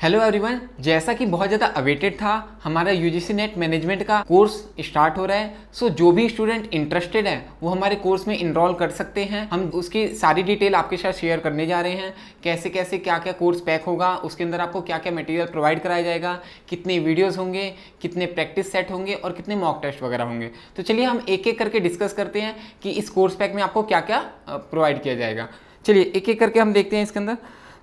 Hello everyone जैसा कि बहुत ज़्यादा अवेटेड था हमारा यूजीसी नेट मैनेजमेंट का कोर्स स्टार्ट हो रहा है सो so, जो भी स्टूडेंट इंटरेस्टेड है वो हमारे कोर्स में इनरोल कर सकते हैं। हम उसकी सारी डिटेल आपके साथ शेयर करने जा रहे हैं कैसे कैसे क्या क्या कोर्स पैक होगा उसके अंदर आपको क्या क्या मटेरियल प्रोवाइड कराया जाएगा कितने वीडियोज़ होंगे कितने प्रैक्टिस सेट होंगे और कितने मॉक टेस्ट वगैरह होंगे। तो चलिए हम एक एक करके डिस्कस करते हैं कि इस कोर्स पैक में आपको क्या क्या प्रोवाइड किया जाएगा। चलिए एक एक करके हम देखते हैं इसके अंदर।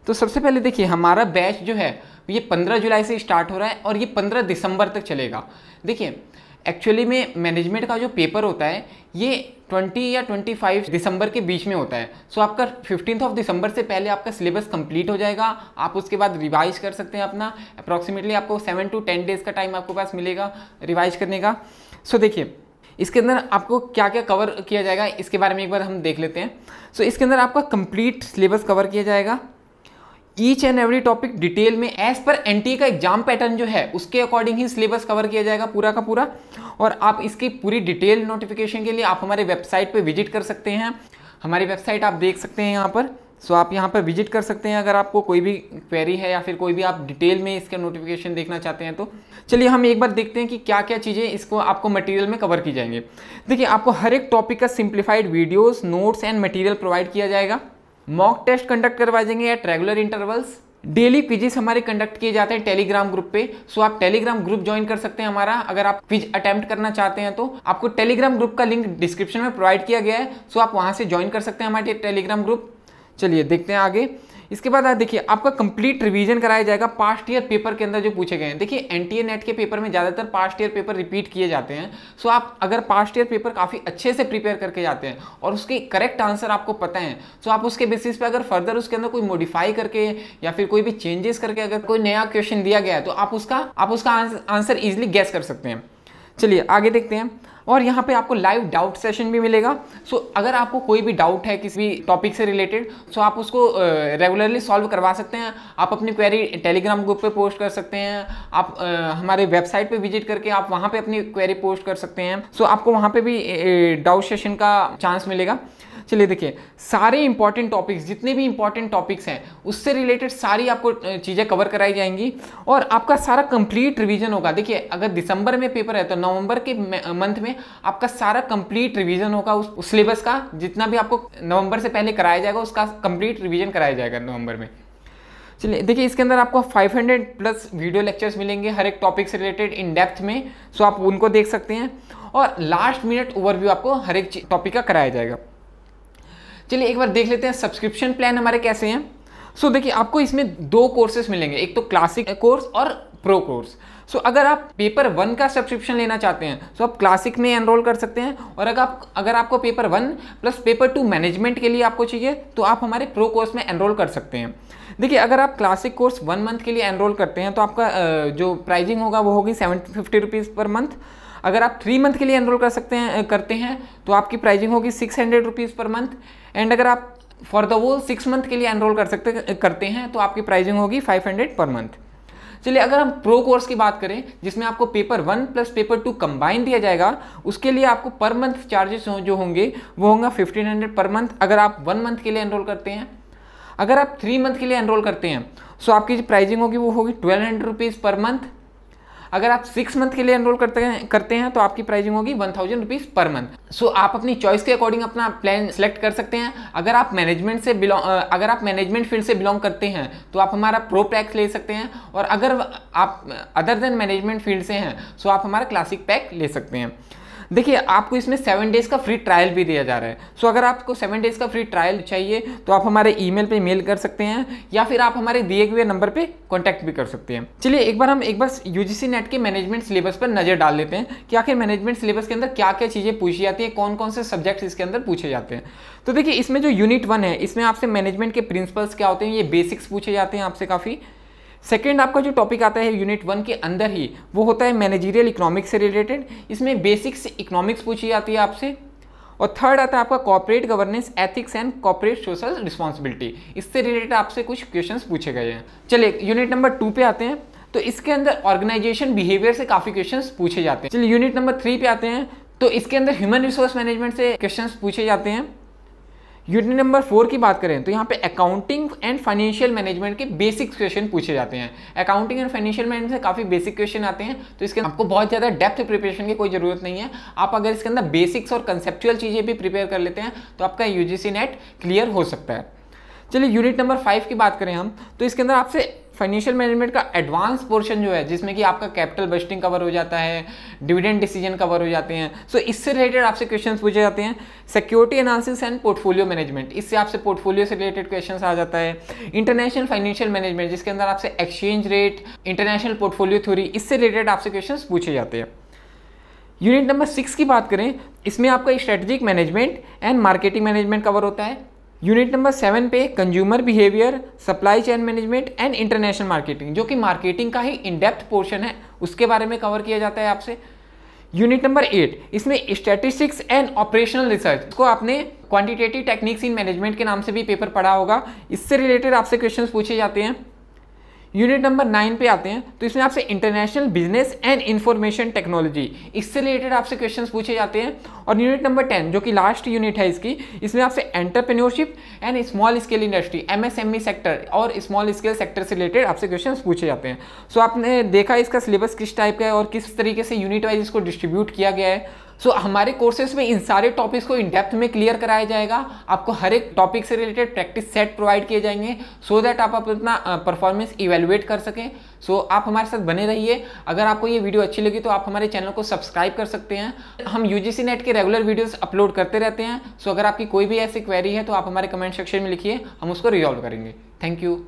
तो सबसे पहले देखिए हमारा बैच जो है ये 15 जुलाई से स्टार्ट हो रहा है और ये 15 दिसंबर तक चलेगा। देखिए एक्चुअली में मैनेजमेंट का जो पेपर होता है ये 20 या 25 दिसंबर के बीच में होता है। सो आपका फिफ्टीन ऑफ़ दिसंबर से पहले आपका सिलेबस कंप्लीट हो जाएगा। आप उसके बाद रिवाइज कर सकते हैं अपना। अप्रॉक्सीमेटली आपको सेवन टू टेन डेज़ का टाइम आपके पास मिलेगा रिवाइज करने का। सो देखिए इसके अंदर आपको क्या क्या कवर किया जाएगा इसके बारे में एक बार हम देख लेते हैं। सो so, इसके अंदर आपका कंप्लीट सिलेबस कवर किया जाएगा। Each and every topic detail में एज पर एन का एग्ज़ाम पैटर्न जो है, उसके अकॉर्डिंग ही सिलेबस कवर किया जाएगा पूरा का पूरा। और आप इसकी पूरी डिटेल नोटिफिकेशन के लिए आप हमारे वेबसाइट पर विज़िट कर सकते हैं। हमारी वेबसाइट आप देख सकते हैं यहाँ पर। सो आप यहाँ पर विज़िट कर सकते हैं अगर आपको कोई भी क्वेरी है या फिर कोई भी आप डिटेल में इसका नोटिफिकेशन देखना चाहते हैं तो। चलिए हम एक बार देखते हैं कि क्या क्या चीज़ें इसको आपको मटेरियल में कवर की जाएँगे। देखिए, आपको हर एक टॉपिक का simplified videos notes and material provide किया जाएगा। मॉक टेस्ट कंडक्ट करवा देंगे at regular intervals daily quizzes हमारे कंडक्ट किए जाते हैं टेलीग्राम ग्रुप पे। सो आप टेलीग्राम ग्रुप ज्वाइन कर सकते हैं हमारा। अगर आप क्विज अटेम्प्ट करना चाहते हैं तो आपको टेलीग्राम ग्रुप का लिंक डिस्क्रिप्शन में प्रोवाइड किया गया है। सो आप वहाँ से ज्वाइन कर सकते हैं हमारे टेलीग्राम ग्रुप चलिए देखते हैं आगे। इसके बाद देखिए, आपका कंप्लीट रिवीजन कराया जाएगा पास्ट ईयर पेपर के अंदर जो पूछे गए हैं। देखिए एनटीए नेट के पेपर में ज़्यादातर पास्ट ईयर पेपर रिपीट किए जाते हैं। सो आप अगर पास्ट ईयर पेपर काफ़ी अच्छे से प्रिपेयर करके जाते हैं और उसके करेक्ट आंसर आपको पता है सो आप उसके बेसिस पे अगर फर्दर उसके अंदर कोई मॉडिफाई करके या फिर कोई भी चेंजेस करके अगर कोई नया क्वेश्चन दिया गया है तो आप उसका आप उसका आंसर ईजिली गैस कर सकते हैं। चलिए, आगे देखते हैं। और यहाँ पे आपको लाइव डाउट सेशन भी मिलेगा। सो so, अगर आपको कोई भी डाउट है किसी भी टॉपिक से रिलेटेड सो so आप उसको रेगुलरली सॉल्व करवा सकते हैं। आप अपनी क्वेरी टेलीग्राम ग्रुप पे पोस्ट कर सकते हैं। आप uh, हमारे वेबसाइट पे विज़िट करके आप वहाँ पे अपनी क्वेरी पोस्ट कर सकते हैं। सो so, आपको वहाँ पे भी डाउट सेशन का चांस मिलेगा। चलिए देखिए, सारे इंपॉर्टेंट टॉपिक्स जितने भी इंपॉर्टेंट टॉपिक्स हैं, उससे रिलेटेड सारी आपको चीज़ें कवर कराई जाएँगी और आपका सारा कंप्लीट रिवीजन होगा। देखिए, अगर दिसंबर में पेपर है तो नवंबर के मंथ में आपका सारा कंप्लीट रिवीजन होगा उस सिलेबस का। जितना भी आपको नवंबर से पहले कराया जाएगा, उसका कंप्लीट रिवीजन कराया जाएगा नवंबर में। चलिए, देखिए, इसके अंदर आपको 500 प्लस वीडियो लेक्चर्स मिलेंगे, हर एक टॉपिक से रिलेटेड इन डेप्थ में सो आप उनको देख सकते हैं। और लास्ट मिनट ओवरव्यू आपको हर एक टॉपिक का कराया जाएगा। चलिए एक बार देख लेते हैं सब्सक्रिप्शन प्लान हमारे कैसे हैं। सो so, देखिए आपको इसमें दो कोर्सेज मिलेंगे। एक तो क्लासिक कोर्स और प्रो कोर्स सो so, अगर आप पेपर वन का सब्सक्रिप्शन लेना चाहते हैं तो आप क्लासिक में एनरोल कर सकते हैं। और अगर आप अगर आपको paper one plus paper two management के लिए आपको चाहिए तो आप हमारे प्रो कोर्स में एनरोल कर सकते हैं। देखिए अगर आप क्लासिक कोर्स वन मंथ के लिए एनरोल करते हैं तो आपका जो प्राइजिंग होगा वो होगी seven fifty rupees per month अगर आप थ्री मंथ के लिए एनरोल कर सकते हैं, करते हैं तो आपकी प्राइजिंग होगी six hundred rupees per month and अगर आप फॉर द वो सिक्स मंथ के लिए एनरोल कर सकते, करते हैं तो आपकी प्राइजिंग होगी फाइव हंड्रेड पर मंथ चलिए, अगर हम प्रो कोर्स की बात करें, जिसमें आपको paper one plus paper two combine दिया जाएगा, उसके लिए आपको पर मंथ चार्जेस जो होंगे, वो होंगे फिफ्टीन हंड्रेड पर मंथ अगर आप वन मंथ के लिए एनरोल करते हैं. अगर आप थ्री मंथ के लिए एनरोल करते हैं सो आपकी जो प्राइजिंग होगी, वो होगी twelve hundred rupees per month अगर आप सिक्स मंथ के लिए एनरोल करते हैं करते हैं तो आपकी प्राइसिंग होगी one thousand rupees per month so आप अपनी चॉइस के अकॉर्डिंग अपना प्लान सेलेक्ट कर सकते हैं। अगर आप मैनेजमेंट से बिलोंग अगर आप मैनेजमेंट फ़ील्ड से बिलोंग करते हैं तो आप हमारा प्रो पैक ले सकते हैं। और अगर आप अदर देन मैनेजमेंट फ़ील्ड से हैं सो आप हमारा क्लासिक पैक ले सकते हैं। देखिए, आपको इसमें सेवन डेज़ का फ्री ट्रायल भी दिया जा रहा है। सो अगर आपको सेवन डेज़ का फ्री ट्रायल चाहिए तो आप हमारे ईमेल पे मेल कर सकते हैं, या फिर आप हमारे दिए हुए नंबर पे कांटेक्ट भी कर सकते हैं। चलिए, एक बार हम, एक बार यूजीसी नेट के मैनेजमेंट सिलेबस पर नज़र डाल लेते हैं, कि आखिर मैनेजमेंट सिलेबस के अंदर क्या क्या चीज़ें पूछी जाती है कौन कौन से सब्जेक्ट्स इसके अंदर पूछे जाते हैं। तो देखिए, इसमें जो यूनिट वन है, इसमें आपसे मैनेजमेंट के प्रिंसिपल्स क्या होते हैं, ये बेसिक्स पूछे जाते हैं आपसे काफ़ी। सेकेंड आपका जो टॉपिक आता है यूनिट वन के अंदर ही, वो होता है मैनेजीरियल इकोनॉमिक्स से रिलेटेड इसमें बेसिक्स इकोनॉमिक्स पूछी जाती है आपसे। और थर्ड आता है आपका corporate governance ethics and corporate social responsibility इससे रिलेटेड आपसे कुछ क्वेश्चंस पूछे गए हैं। चलिए यूनिट नंबर टू पे आते हैं। तो इसके अंदर ऑर्गेनाइजेशन बिहेवियर से काफ़ी क्वेश्चन पूछे जाते हैं। चलिए यूनिट नंबर थ्री पे आते हैं। तो इसके अंदर ह्यूमन रिसोर्स मैनेजमेंट से क्वेश्चन पूछे जाते हैं। यूनिट नंबर फोर की बात करें तो यहाँ पे अकाउंटिंग एंड फाइनेंशियल मैनेजमेंट के बेसिक क्वेश्चन पूछे जाते हैं। अकाउंटिंग एंड फाइनेंशियल मैनेजमेंट से काफ़ी बेसिक क्वेश्चन आते हैं तो इसके आपको बहुत ज़्यादा डेप्थ प्रिपरेशन की कोई ज़रूरत नहीं है। आप अगर इसके अंदर बेसिक्स और कंसेप्चुअल चीज़ें भी प्रिपेयर कर लेते हैं तो आपका यूजीसी नेट क्लियर हो सकता है। चलिए यूनिट नंबर फाइव की बात करें हम तो इसके अंदर आपसे फाइनेंशियल मैनेजमेंट का एडवांस पोर्शन जो है जिसमें कि आपका कैपिटल बजटिंग कवर हो जाता है डिविडेंड डिसीज़न कवर हो जाते हैं। सो so, इससे रिलेटेड आपसे क्वेश्चन पूछे जाते हैं। Security analysis and portfolio management इससे आपसे पोर्टफोलियो से रिलेटेड क्वेश्चन आ जाता है। इंटरनेशनल फाइनेंशियल मैनेजमेंट जिसके अंदर आपसे exchange rate international portfolio theory इससे रिलेटेड आपसे क्वेश्चन पूछे जाते हैं। यूनिट नंबर सिक्स की बात करें इसमें आपका strategic management and marketing management cover होता है। यूनिट नंबर सेवन पे consumer behaviour supply chain management and international marketing जो कि मार्केटिंग का ही इनडेप्थ पोर्शन है, उसके बारे में कवर किया जाता है आपसे। यूनिट नंबर एट इसमें स्टैटिस्टिक्स एंड ऑपरेशनल रिसर्च को आपने क्वांटिटेटिव टेक्निक्स इन मैनेजमेंट के नाम से भी पेपर पढ़ा होगा। इससे रिलेटेड आपसे क्वेश्चंस पूछे जाते हैं। यूनिट नंबर नाइन पे आते हैं तो इसमें आपसे international business and information technology इससे रिलेटेड आपसे क्वेश्चंस पूछे जाते हैं। और यूनिट नंबर टेन जो कि लास्ट यूनिट है इसकी इसमें आपसे entrepreneurship and small scale industry MSME sector और स्मॉल स्केल सेक्टर से रिलेटेड आपसे क्वेश्चन पूछे जाते हैं। सो so, आपने देखा इसका सिलेबस किस टाइप का है और किस तरीके से यूनिट वाइज इसको डिस्ट्रीब्यूट किया गया है। सो so, हमारे कोर्सेज में इन सारे टॉपिक्स को इन डेप्थ में क्लियर कराया जाएगा। आपको हर एक टॉपिक से रिलेटेड प्रैक्टिस सेट प्रोवाइड किए जाएँगे सो so दैट आप अपना परफॉर्मेंस इवेलुएट कर सकें। सो so, आप हमारे साथ बने रहिए। अगर आपको ये वीडियो अच्छी लगी तो आप हमारे चैनल को सब्सक्राइब कर सकते हैं। हम यूजीसी नेट के रेगुलर वीडियोज़ अपलोड करते रहते हैं। सो so, अगर आपकी कोई भी ऐसी क्वेरी है तो आप हमारे कमेंट सेक्शन में लिखिए। हम उसको रिजॉल्व करेंगे। Thank you